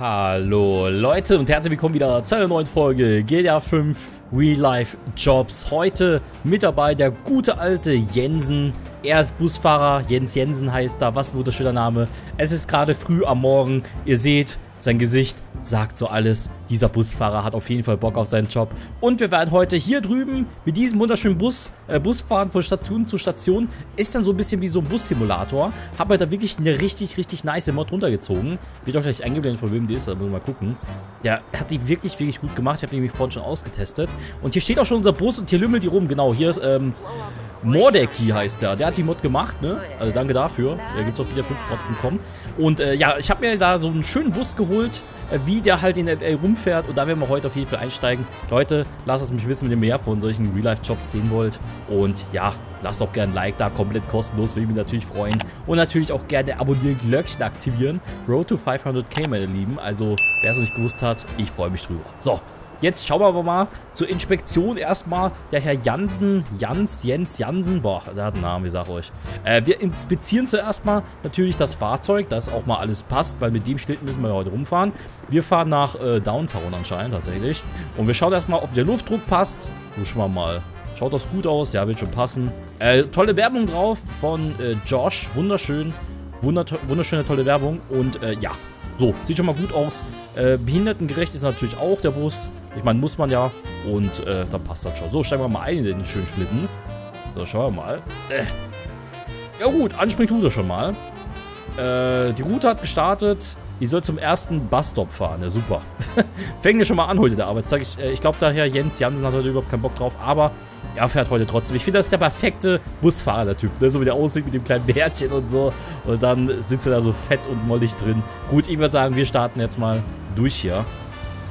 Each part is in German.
Hallo Leute und herzlich willkommen wieder zu einer neuen Folge GTA 5 Real Life Jobs. Heute mit dabei der gute alte Jensen. Er ist Busfahrer, Jens Jensen heißt er, was ein wunderschöner Name. Es ist gerade früh am Morgen, ihr seht, sein Gesicht sagt so alles. Dieser Busfahrer hat auf jeden Fall Bock auf seinen Job. Und wir werden heute hier drüben mit diesem wunderschönen Bus, äh, Bus fahren von Station zu Station. Ist dann so ein bisschen wie so ein Bus-Simulator. Habe da wirklich eine richtig, richtig nice Mod runtergezogen. Wird auch gleich eingeblendet, von wem die ist. Wir mal gucken. Ja, hat die wirklich, wirklich gut gemacht. Ich habe die nämlich vorhin schon ausgetestet. Und hier steht auch schon unser Bus und hier lümmelt die rum. Genau, hier ist, ähm, Mordeki heißt der. Der hat die Mod gemacht, ne? Also danke dafür. Der gibt es auf wieder5mods.com. Und äh, ja, ich habe mir da so einen schönen Bus geholt, äh, wie der halt in LA rumfährt. Und da werden wir heute auf jeden Fall einsteigen. Leute, lasst es mich wissen, wenn ihr mehr von solchen Real-Life-Jobs sehen wollt. Und ja, lasst auch gerne ein Like da, komplett kostenlos, würde mich natürlich freuen. Und natürlich auch gerne abonnieren, Glöckchen aktivieren. Road to 500k, meine Lieben. Also, wer es noch nicht gewusst hat, ich freue mich drüber. So, Jetzt schauen wir aber mal zur Inspektion erstmal. Der Herr Jansen, Jans, Jens Jansen, boah, der hat einen Namen, ich sag euch. Äh, wir inspizieren zuerst mal natürlich das Fahrzeug, dass auch mal alles passt, weil mit dem Schild müssen wir heute rumfahren. Wir fahren nach äh, Downtown anscheinend tatsächlich. Und wir schauen erstmal, ob der Luftdruck passt. Duschen wir mal. Schaut das gut aus? Ja, wird schon passen. Äh, tolle Werbung drauf von äh, Josh. Wunderschön. Wunderschöne, tolle Werbung. Und äh, ja, so, sieht schon mal gut aus. Äh, behindertengerecht ist natürlich auch der Bus. Ich meine, muss man ja. Und äh, dann passt das schon. So, steigen wir mal ein in den schönen Schlitten. So, schauen wir mal. Äh. Ja gut, anspringen tut er schon mal. Äh, die Route hat gestartet. Ich soll zum ersten Busstop fahren. Ja, super. Fängt ja schon mal an heute der Arbeitstag. Ich, äh, ich glaube daher, Jens Jansen hat heute überhaupt keinen Bock drauf. Aber er fährt heute trotzdem. Ich finde, das ist der perfekte Busfahrer, der Typ. Ne? So wie der aussieht mit dem kleinen Bärtchen und so. Und dann sitzt er da so fett und mollig drin. Gut, ich würde sagen, wir starten jetzt mal durch hier.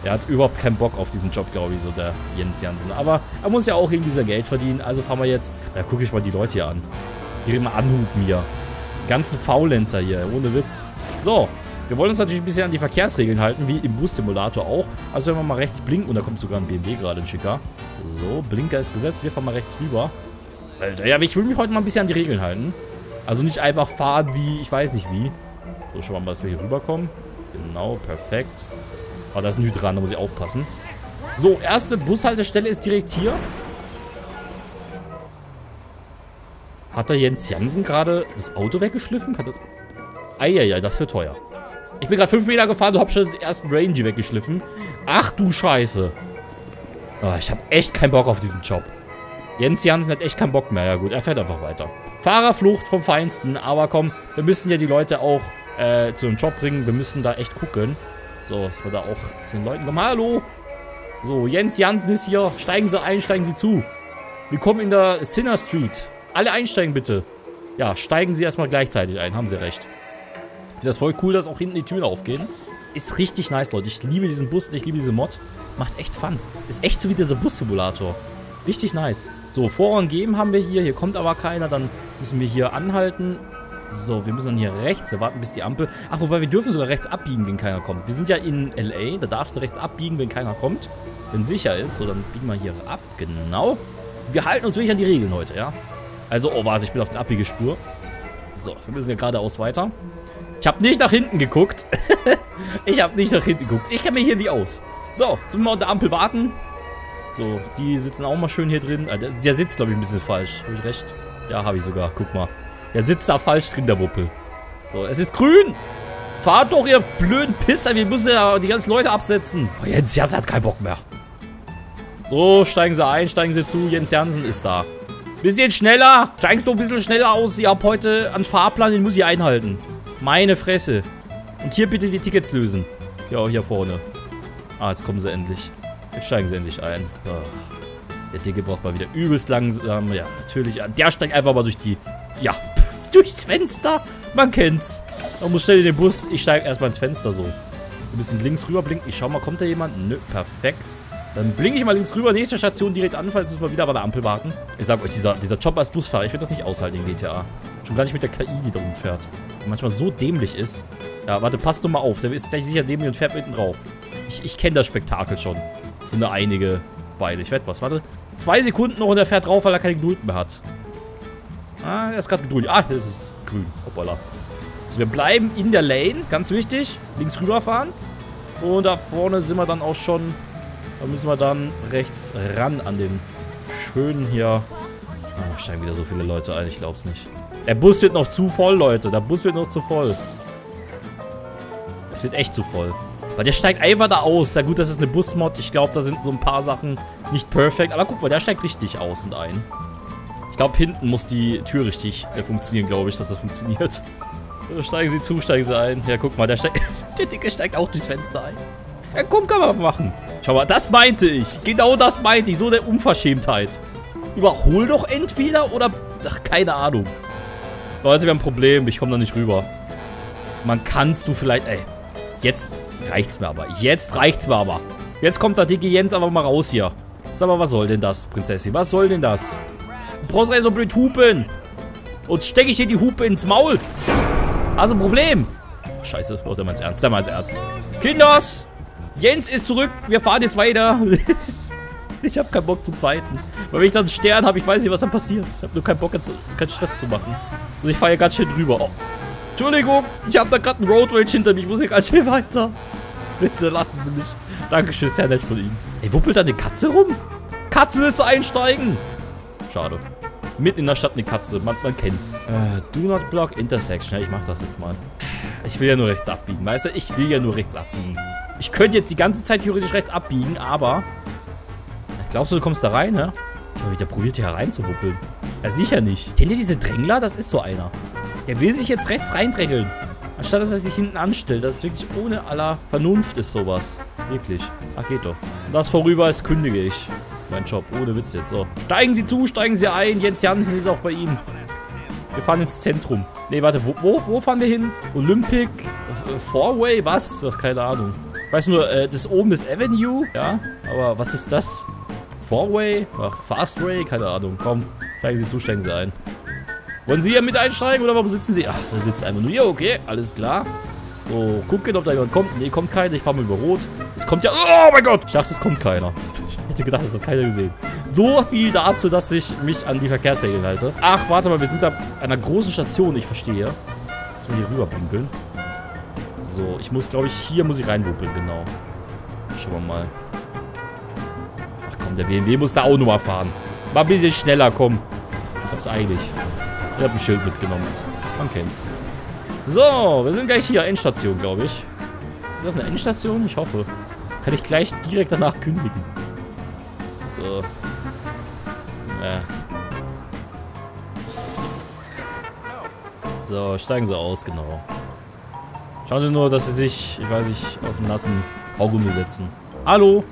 Er hat überhaupt keinen Bock auf diesen Job, glaube ich, so der Jens Jansen. Aber er muss ja auch irgendwie sein Geld verdienen. Also fahren wir jetzt... Da gucke ich mal die Leute hier an. Die reden mal anhupen hier. Ganzen Faulenzer hier, ohne Witz. So, wir wollen uns natürlich ein bisschen an die Verkehrsregeln halten, wie im Bus-Simulator auch. Also wenn wir mal rechts blinken, und da kommt sogar ein BMW gerade, ein schicker. So, Blinker ist gesetzt, wir fahren mal rechts rüber. Alter, ja, ich will mich heute mal ein bisschen an die Regeln halten. Also nicht einfach fahren wie, ich weiß nicht wie. So, schauen wir mal, dass wir hier rüberkommen. Genau, perfekt. Oh, da ist ein Hydran, da muss ich aufpassen. So, erste Bushaltestelle ist direkt hier. Hat der Jens Jansen gerade das Auto weggeschliffen? Kann das... Eieiei, das wird teuer. Ich bin gerade 5 Meter gefahren und hab schon den ersten Rangy weggeschliffen. Ach du Scheiße. Oh, ich habe echt keinen Bock auf diesen Job. Jens Jansen hat echt keinen Bock mehr. Ja gut, er fährt einfach weiter. Fahrerflucht vom Feinsten. Aber komm, wir müssen ja die Leute auch äh, zu einem Job bringen. Wir müssen da echt gucken. So, dass wir da auch zu den Leuten kommen. Hallo. So, Jens Jansen ist hier. Steigen Sie ein, steigen Sie zu. Willkommen in der Sinner Street. Alle einsteigen bitte. Ja, steigen Sie erstmal gleichzeitig ein. Haben Sie recht. Das voll cool, dass auch hinten die Türen aufgehen. Ist richtig nice, Leute. Ich liebe diesen Bus und ich liebe diese Mod. Macht echt Fun. Ist echt so wie dieser Bus-Simulator. Richtig nice. So, Vorrang geben haben wir hier. Hier kommt aber keiner. Dann müssen wir hier anhalten. So, wir müssen dann hier rechts. Wir warten bis die Ampel... Ach, wobei wir dürfen sogar rechts abbiegen, wenn keiner kommt. Wir sind ja in L.A. Da darfst du rechts abbiegen, wenn keiner kommt. Wenn sicher ist. So, dann biegen wir hier ab. Genau. Wir halten uns wirklich an die Regeln heute, ja? Also, oh, warte, ich bin auf der Abbiegespur. So, wir müssen ja geradeaus weiter. Ich habe nicht nach hinten geguckt. ich habe nicht nach hinten geguckt. Ich kenne mich hier nicht aus. So, jetzt müssen wir an der Ampel warten. So, die sitzen auch mal schön hier drin. Der, der sitzt, glaube ich, ein bisschen falsch. Habe ich recht? Ja, habe ich sogar. Guck mal. Der sitzt da falsch drin, der Wuppel. So, es ist grün. Fahrt doch, ihr blöden Pisser. Wir müssen ja die ganzen Leute absetzen. Oh, Jens Jansen hat keinen Bock mehr. So, steigen Sie ein, steigen Sie zu. Jens Jansen ist da. Bisschen schneller. Steigen Sie doch ein bisschen schneller aus. Ich habe heute einen Fahrplan, den muss ich einhalten. Meine Fresse. Und hier bitte die Tickets lösen. Ja, hier vorne. Ah, jetzt kommen sie endlich. Jetzt steigen sie endlich ein. Oh. Der Dicke braucht mal wieder übelst langsam. Ja, natürlich. Der steigt einfach mal durch die... Ja, durchs Fenster. Man kennt's. Man muss schnell in den Bus. Ich steige erstmal ins Fenster so. Wir müssen links rüber blinken. Ich schau mal, kommt da jemand? Nö, perfekt. Dann blinke ich mal links rüber. Nächste Station direkt an, falls wir mal wieder bei der Ampel warten. Ich sag euch, dieser, dieser Job als Busfahrer, ich will das nicht aushalten in GTA. Schon gar nicht mit der KI, die da rumfährt. Die manchmal so dämlich ist. Ja, warte, passt nur mal auf. Der ist gleich sicher dämlich und fährt mitten drauf. Ich, ich kenne das Spektakel schon. So eine einige Weile. Ich werde was. Warte. Zwei Sekunden noch und er fährt drauf, weil er keine Geduld mehr hat. Ah, er ist gerade geduldig. Ah, es ist grün. Hoppala. Also wir bleiben in der Lane. Ganz wichtig. Links rüberfahren. Und da vorne sind wir dann auch schon. Da müssen wir dann rechts ran an den schönen hier. Ah, steigen wieder so viele Leute ein, ich glaub's nicht. Der Bus wird noch zu voll, Leute. Der Bus wird noch zu voll. Es wird echt zu voll. Weil der steigt einfach da aus. Ja gut, das ist eine Busmod. Ich glaube, da sind so ein paar Sachen nicht perfekt. Aber guck mal, der steigt richtig aus und ein. Ich glaube, hinten muss die Tür richtig äh, funktionieren, glaube ich, dass das funktioniert. Steigen Sie zu, steigen Sie ein. Ja, guck mal, der, steigt, der Dicke steigt auch durchs Fenster ein. Ja, komm, kann man machen. Schau mal, das meinte ich. Genau das meinte ich. So der Unverschämtheit. Überhol doch entweder oder... Ach, keine Ahnung. Leute, wir haben ein Problem. Ich komme da nicht rüber. Man kannst du vielleicht... Ey, jetzt reicht's mir aber. Jetzt reicht's mir aber. Jetzt kommt der dicke Jens aber mal raus hier. Sag mal, was soll denn das, Prinzessin? Was soll denn das? Du brauchst nicht so blöd hupen. Und stecke ich dir die Hupe ins Maul. Also Problem. Scheiße, Leute, meint's ernst. Der meint's ernst. Kinders! Jens ist zurück. Wir fahren jetzt weiter. ich habe keinen Bock zum Fighten. Weil wenn ich dann einen Stern habe, ich weiß nicht, was dann passiert. Ich habe nur keinen Bock, keinen Stress zu machen. Und ich fahre hier ganz schön drüber. Oh. Entschuldigung, ich habe da gerade einen Road Rage hinter mich. Ich muss hier ganz schön weiter. Bitte lassen Sie mich. Dankeschön, sehr nett von Ihnen. Ey, wuppelt da eine Katze rum? Katze ist einsteigen. Schade. Mitten in der Stadt eine Katze. Man, man kennt's. Äh, do not block intersection. Ich mach das jetzt mal. Ich will ja nur rechts abbiegen. Weißt du, ich will ja nur rechts abbiegen. Ich könnte jetzt die ganze Zeit theoretisch rechts abbiegen, aber... Glaubst du, du kommst da rein, hä? Ich habe wieder probiert, hier hereinzuwuppeln. Ja, sicher nicht. Kennt ihr diese Drängler? Das ist so einer. Der will sich jetzt rechts reindrängeln. Anstatt, dass er sich hinten anstellt. Das ist wirklich ohne aller Vernunft ist sowas. Wirklich. Ach, geht doch. Und das vorüber ist, kündige ich. Mein Job. Ohne Witz jetzt. So. Steigen Sie zu, steigen Sie ein. Jens Jansen ist auch bei Ihnen. Wir fahren ins Zentrum. Ne, warte. Wo, wo, wo fahren wir hin? Olympic? Äh, Fourway? Was? Ach, keine Ahnung. Weiß nur, äh, das oben ist Avenue. Ja. Aber was ist das? Fourway? Ach, Fastway? Keine Ahnung. Komm. Steigen Sie zu, steigen Sie ein. Wollen Sie hier mit einsteigen oder warum sitzen Sie? Ach, da sitzt einfach nur hier. Okay, alles klar. So, gucken, ob da jemand kommt. Ne, kommt keiner. Ich fahre mal über Rot. Es kommt ja... Oh mein Gott! Ich dachte, es kommt keiner. Hätte gedacht, das hat keiner gesehen. So viel dazu, dass ich mich an die Verkehrsregeln halte. Ach, warte mal, wir sind da an einer großen Station. Ich verstehe. Muss man hier rüberpinkeln. So, ich muss, glaube ich, hier muss ich reinwuppeln, genau. Schauen wir mal. Ach komm, der BMW muss da auch nochmal fahren. Mal ein bisschen schneller, komm. Ich hab's eilig. Ich hab ein Schild mitgenommen. Man kennt's. So, wir sind gleich hier. Endstation, glaube ich. Ist das eine Endstation? Ich hoffe. Kann ich gleich direkt danach kündigen. So, steigen Sie aus, genau. Schauen Sie nur, dass Sie sich, ich weiß nicht, auf den nassen Kaugummi setzen. Hallo?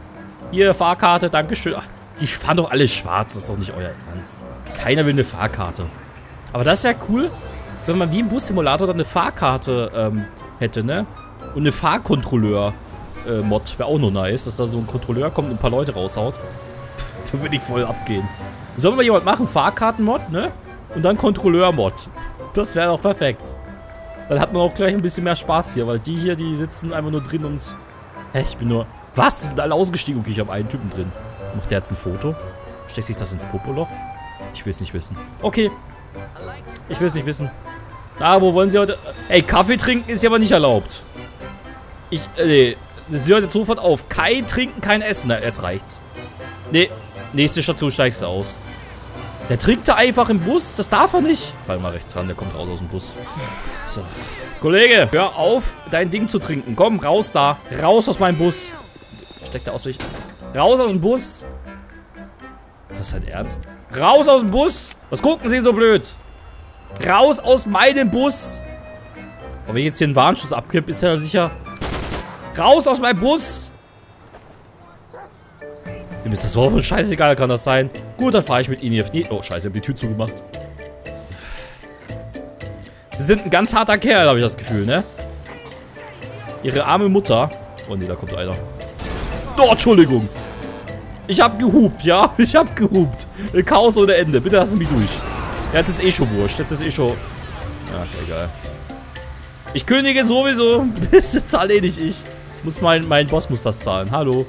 Hier, Fahrkarte, Dankeschön. Ach, die fahren doch alle schwarz, das ist doch nicht euer Ernst. Keiner will eine Fahrkarte. Aber das wäre cool, wenn man wie im Bus-Simulator dann eine Fahrkarte ähm, hätte, ne? Und eine Fahrkontrolleur-Mod äh, wäre auch noch nice, dass da so ein Kontrolleur kommt und ein paar Leute raushaut. Da würde ich voll abgehen. Soll mal jemand machen? Fahrkarten-Mod, ne? Und dann Kontrolleur-Mod. Das wäre doch perfekt. Dann hat man auch gleich ein bisschen mehr Spaß hier, weil die hier, die sitzen einfach nur drin und... Hä, ich bin nur... Was? Die sind alle ausgestiegen. Okay, ich habe einen Typen drin. Macht der jetzt ein Foto? Steckt sich das ins Popoloch? Ich will es nicht wissen. Okay. Ich will es nicht wissen. Ah, wo wollen Sie heute... Ey, Kaffee trinken ist ja aber nicht erlaubt. Ich, äh, nee. Sie hört jetzt sofort auf. Kein Trinken, kein Essen. Na, jetzt reicht's. Nee. Nächste Station steigst du aus. Der trinkt da einfach im Bus. Das darf er nicht. Fall mal rechts ran, der kommt raus aus dem Bus. So. Kollege, hör auf, dein Ding zu trinken. Komm, raus da. Raus aus meinem Bus. Steckt der Ausweg. Raus aus dem Bus. Ist das dein Ernst? Raus aus dem Bus. Was gucken Sie so blöd? Raus aus meinem Bus. Und wenn ich jetzt hier einen Warnschuss abkipp, ist er sicher... Raus aus meinem Bus. Dem ist das so scheißegal, kann das sein. Gut, dann fahre ich mit Ihnen hier. Oh, scheiße, ich habe die Tür zugemacht. Sie sind ein ganz harter Kerl, habe ich das Gefühl, ne? Ihre arme Mutter. Oh ne, da kommt einer. Oh, Entschuldigung. Ich hab gehupt, ja? Ich hab gehupt. Chaos ohne Ende. Bitte lassen Sie mich durch. Jetzt ist eh schon wurscht. Jetzt ist eh schon... Ja, egal. Ich kündige sowieso. Das zahle eh nicht ich. Muss mein, mein Boss muss das zahlen. Hallo.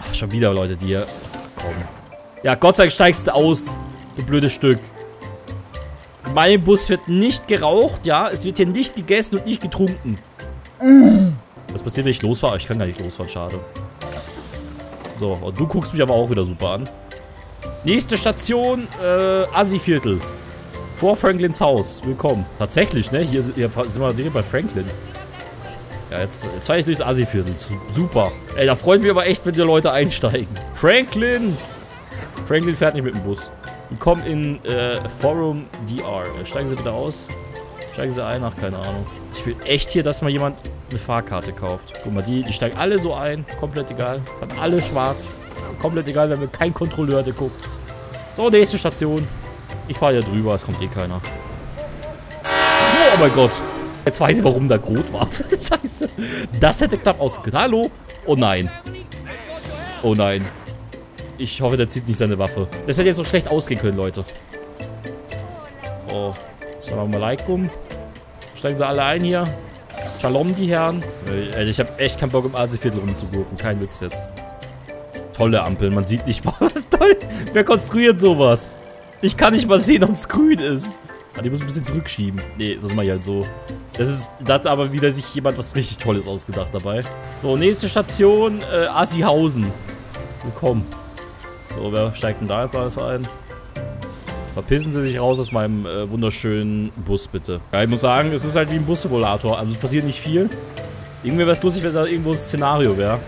Ach, schon wieder Leute, die hier... Ach, komm. Ja, Gott sei Dank steigst du aus. Du blödes Stück. Mein Bus wird nicht geraucht, ja. Es wird hier nicht gegessen und nicht getrunken. Was passiert, wenn ich losfahre? Ich kann gar nicht losfahren, schade. So, und du guckst mich aber auch wieder super an. Nächste Station, äh, Assi-Viertel. Vor Franklins Haus. Willkommen. Tatsächlich, ne? Hier, hier sind wir direkt bei Franklin. Ja, jetzt, jetzt fahre ich durchs Assi-Viertel. Super. Ey, da freut mich aber echt, wenn die Leute einsteigen. Franklin! Franklin fährt nicht mit dem Bus. Willkommen in äh, Forum DR. Steigen Sie bitte aus. Steigen Sie ein? Ach, keine Ahnung. Ich will echt hier, dass mal jemand eine Fahrkarte kauft. Guck mal, die, die steigen alle so ein. Komplett egal. Fahren alle schwarz. Ist komplett egal, wenn mir kein Kontrolleur der guckt. So, nächste Station. Ich fahre hier drüber, es kommt eh keiner. Oh mein Gott. Jetzt weiß ich, warum da Grot war. Scheiße. Das hätte knapp ausgegangen. Hallo? Oh nein. Oh nein. Ich hoffe, der zieht nicht seine Waffe. Das hätte jetzt so schlecht ausgehen können, Leute. Oh. Assalamu alaikum. Steigen sie alle ein hier. Shalom, die Herren. Ey, ich habe echt keinen Bock, im Asiviertel rumzugurken. Kein Witz jetzt. Tolle Ampel. Man sieht nicht mal. Toll. Wer konstruiert sowas? Ich kann nicht mal sehen, ob es grün ist. Ah, die muss ein bisschen zurückschieben. Nee, das mache ich halt so. Das ist, da hat aber wieder sich jemand was richtig Tolles ausgedacht dabei. So, nächste Station, äh, Assihausen. Willkommen. So, wer steigt denn da jetzt alles ein? Verpissen Sie sich raus aus meinem äh, wunderschönen Bus, bitte. Ja, ich muss sagen, es ist halt wie ein Bussimulator. Also es passiert nicht viel. Irgendwie wäre es lustig, wenn da irgendwo ein Szenario wäre.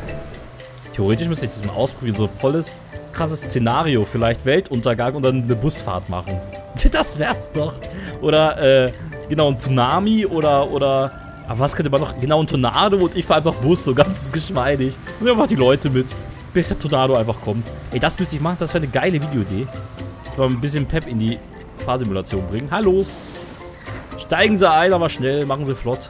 Theoretisch müsste ich das mal ausprobieren. So volles, krasses Szenario. Vielleicht Weltuntergang und dann eine Busfahrt machen. Das wär's doch. Oder, äh, genau, ein Tsunami oder, oder... Aber was könnte man noch? Genau, ein Tornado und ich fahre einfach Bus, so ganz geschmeidig. Und einfach die Leute mit, bis der Tornado einfach kommt. Ey, das müsste ich machen, das wäre eine geile Videoidee. Dass wir ein bisschen Pep in die Fahrsimulation bringen. Hallo. Steigen Sie ein, aber schnell, machen Sie flott.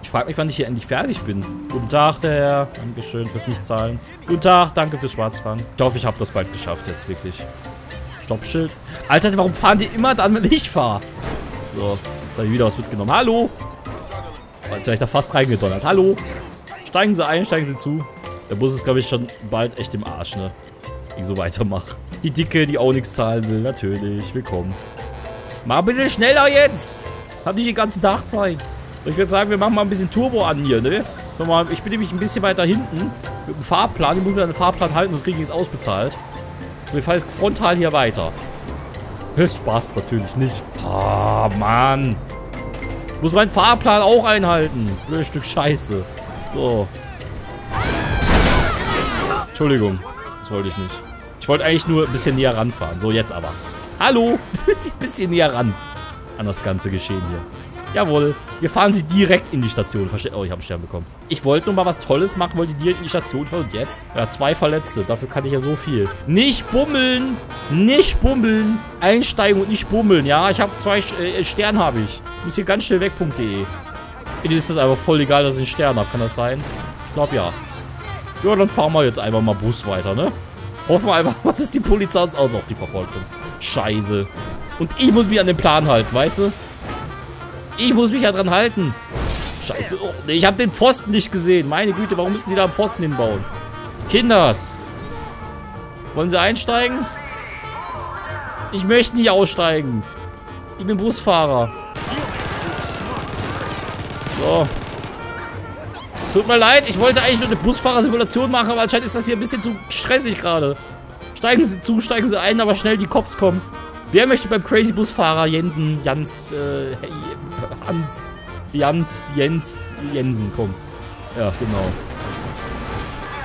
Ich frage mich, wann ich hier endlich fertig bin. Guten Tag, der Herr. Dankeschön fürs Nichtzahlen. Guten Tag, danke fürs Schwarzfahren. Ich hoffe, ich habe das bald geschafft jetzt, wirklich. Stoppschild. Alter, warum fahren die immer dann, wenn ich fahre? So, jetzt habe ich wieder was mitgenommen. Hallo. Jetzt wäre ich da fast reingedonnert. Hallo. Steigen Sie ein, steigen Sie zu. Der Bus ist, glaube ich, schon bald echt im Arsch, ne? Ich so weitermache. Die Dicke, die auch nichts zahlen will. Natürlich. Willkommen. Mach ein bisschen schneller jetzt. Hab nicht den ganzen Tag Zeit. Ich würde sagen, wir machen mal ein bisschen Turbo an hier, ne? Ich bin nämlich ein bisschen weiter hinten. Mit dem Fahrplan. Ich muss mir den Fahrplan halten, sonst kriege ich es ausbezahlt. Wir fahren jetzt frontal hier weiter. Spaß natürlich nicht. Ah, oh, Mann. Ich muss meinen Fahrplan auch einhalten. Blödes Stück Scheiße. So. Entschuldigung. Das wollte ich nicht. Ich wollte eigentlich nur ein bisschen näher ranfahren. So, jetzt aber. Hallo. ein bisschen näher ran. An das ganze Geschehen hier. Jawohl. Wir fahren sie direkt in die Station. Verste oh, ich habe einen Stern bekommen. Ich wollte nur mal was Tolles machen, wollte direkt in die Station fahren. Und jetzt? Ja, zwei Verletzte. Dafür kann ich ja so viel. Nicht bummeln. Nicht bummeln. Einsteigen und nicht bummeln. Ja, ich habe zwei äh, Sterne habe ich. Muss hier ganz schnell weg.de. Mir ist es einfach voll egal, dass ich einen Stern habe. Kann das sein? Ich glaube ja. Ja, dann fahren wir jetzt einfach mal Bus weiter, ne? Hoffen wir einfach mal, dass die Polizei uns auch noch die verfolgt. Scheiße. Und ich muss mich an den Plan halten, weißt du? Ich muss mich ja dran halten. Scheiße. Oh, ich habe den Pfosten nicht gesehen. Meine Güte, warum müssen die da einen Pfosten hinbauen? Kinders. Wollen sie einsteigen? Ich möchte nicht aussteigen. Ich bin Busfahrer. So. Tut mir leid, ich wollte eigentlich nur eine Busfahrersimulation machen, aber anscheinend ist das hier ein bisschen zu stressig gerade. Steigen Sie zu, steigen Sie ein, aber schnell die Cops kommen. Wer möchte beim Crazy Busfahrer Jensen, Jans, äh, Hans, Jans, Jens, Jensen kommen? Ja, genau.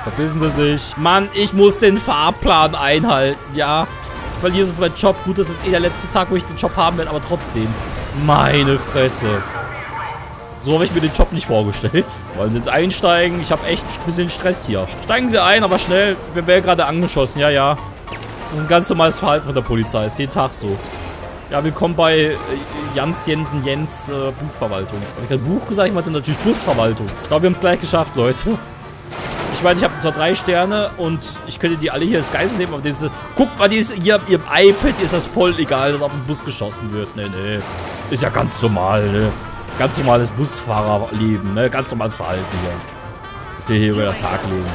Verbissen Sie sich. Mann, ich muss den Fahrplan einhalten, ja. Ich verliere sonst meinen Job. Gut, das ist eh der letzte Tag, wo ich den Job haben werde, aber trotzdem. Meine Fresse. So habe ich mir den Job nicht vorgestellt. Wollen Sie jetzt einsteigen? Ich habe echt ein bisschen Stress hier. Steigen Sie ein, aber schnell. Wir werden gerade angeschossen. Ja, ja. Das ist ein ganz normales Verhalten von der Polizei. Ist jeden Tag so. Ja, willkommen bei äh, Jans Jensen Jens äh, Buchverwaltung. Habe ich gerade Buch gesagt? Ich meinte natürlich Busverwaltung. Ich glaube, wir haben es gleich geschafft, Leute. Ich meine, ich habe zwar drei Sterne und ich könnte die alle hier als Geisel nehmen, aber diese... Guckt mal, die ist hier ihrem iPad ist das voll egal, dass auf den Bus geschossen wird. Nee, nee. Ist ja ganz normal, ne? Ganz normales Busfahrerleben, ne? Ganz normales Verhalten hier. Das wir hier über den Tag leben.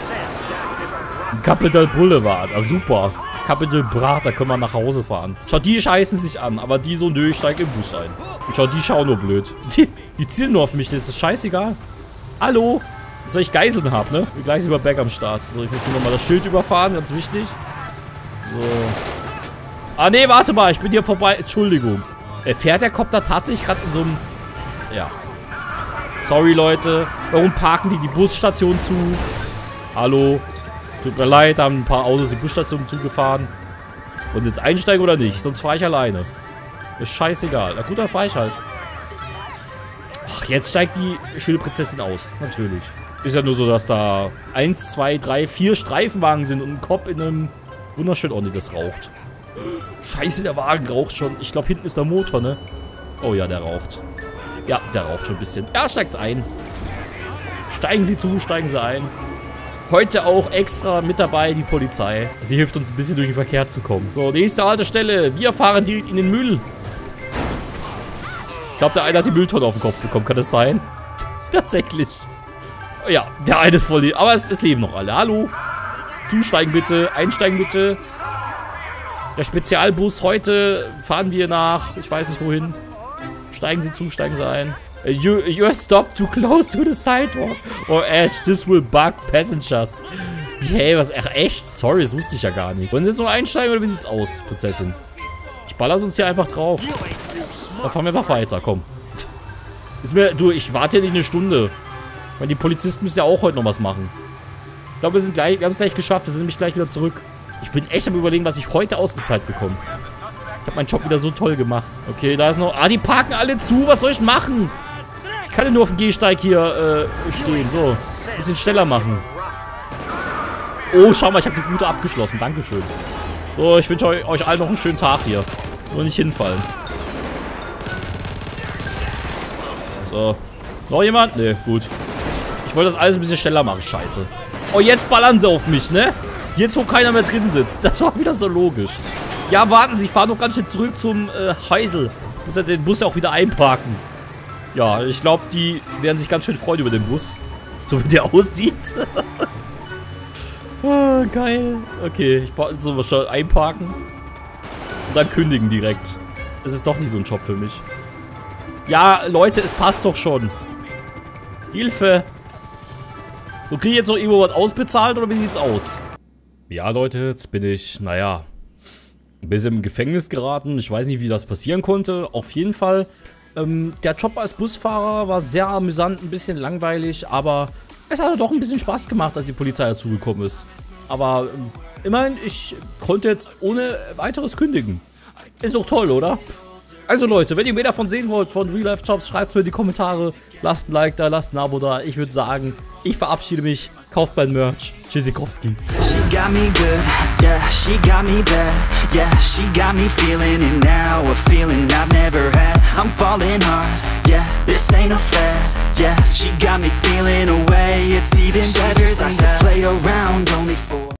Capital Boulevard, ah super. Capital Bra, da können wir nach Hause fahren. Schau, die scheißen sich an, aber die so, nö, ich steig im Bus ein. Und schau, die schauen nur blöd. Die, die zielen nur auf mich, das ist scheißegal. Hallo? Das, weil ich Geiseln habe, ne? Gleich sind wir back am Start. So, ich muss hier nochmal das Schild überfahren, ganz wichtig. So. Ah, nee, warte mal, ich bin hier vorbei. Entschuldigung. Äh, fährt der Kopter tatsächlich gerade in so einem... Ja. Sorry, Leute. Warum parken die die Busstation zu? Hallo? Tut mir leid, haben ein paar Autos die Busstation zugefahren. Und jetzt einsteigen oder nicht? Sonst fahre ich alleine. Ist scheißegal. Na gut, dann fahre ich halt. Ach, jetzt steigt die schöne Prinzessin aus. Natürlich. Ist ja nur so, dass da 1, 2, 3, 4 Streifenwagen sind und ein Kopf in einem wunderschön... Oh ne, das raucht. Scheiße, der Wagen raucht schon. Ich glaube, hinten ist der Motor, ne? Oh ja, der raucht. Ja, der raucht schon ein bisschen. Ja, steigt's ein. Steigen Sie zu, steigen Sie ein. Heute auch extra mit dabei die Polizei. Sie hilft uns ein bisschen durch den Verkehr zu kommen. So, nächste Haltestelle. Wir fahren direkt in den Müll. Ich glaube, der eine hat die Mülltonne auf den Kopf bekommen. Kann das sein? Tatsächlich. Ja, der eine ist voll... Aber es, es leben noch alle. Hallo. Zusteigen bitte. Einsteigen bitte. Der Spezialbus. Heute fahren wir nach... Ich weiß nicht wohin. Steigen Sie zu, steigen Sie ein. You, you have stopped too close to the sidewalk. Or edge. This will bug passengers. Hey, was? Ach, echt? Sorry, das wusste ich ja gar nicht. Wollen Sie jetzt noch einsteigen oder wie sieht's aus, Prinzessin? Ich baller uns hier einfach drauf. Dann fahren wir einfach weiter, komm. Ist mir... Du, ich warte ja nicht eine Stunde. Weil die Polizisten müssen ja auch heute noch was machen. Ich glaube, wir sind gleich, wir haben es gleich geschafft. Wir sind nämlich gleich wieder zurück. Ich bin echt am überlegen, was ich heute ausbezahlt bekomme. Ich habe meinen Job wieder so toll gemacht. Okay, da ist noch... Ah, die parken alle zu. Was soll ich machen? Ich kann ja nur auf dem Gehsteig hier äh, stehen. So, ein bisschen schneller machen. Oh, schau mal, ich habe die Gute abgeschlossen. Dankeschön. So, ich wünsche euch, euch allen noch einen schönen Tag hier. Nur nicht hinfallen. So. Noch jemand? Ne, gut. Ich wollte das alles ein bisschen schneller machen. Scheiße. Oh, jetzt ballern sie auf mich, ne? Jetzt, wo keiner mehr drin sitzt. Das war wieder so logisch. Ja, warten Sie. Ich fahre noch ganz schnell zurück zum äh, Heisel. Muss ja den Bus ja auch wieder einparken. Ja, ich glaube, die werden sich ganz schön freuen über den Bus. So wie der aussieht. oh, geil. Okay, ich so was schnell einparken. Und dann kündigen direkt. Es ist doch nicht so ein Job für mich. Ja, Leute, es passt doch schon. Hilfe. So, kriege ich jetzt noch irgendwo was ausbezahlt oder wie sieht's aus? Ja, Leute, jetzt bin ich, naja, bisschen im Gefängnis geraten. Ich weiß nicht, wie das passieren konnte. Auf jeden Fall, ähm, der Job als Busfahrer war sehr amüsant, ein bisschen langweilig, aber es hat doch ein bisschen Spaß gemacht, als die Polizei dazugekommen ist. Aber ähm, immerhin, ich konnte jetzt ohne weiteres kündigen. Ist doch toll, oder? Also Leute, wenn ihr mehr davon sehen wollt, von Real Life Jobs, schreibt es mir in die Kommentare. Lasst ein Like da, lasst ein Abo da. Ich würde sagen, ich verabschiede mich. Kauft mein Merch. Tschüssikowski. She got me good, yeah, she got me bad Yeah, she got me feeling it now A feeling I've never had I'm falling hard, yeah, this ain't a fad Yeah, she got me feeling away It's even better than that play around only for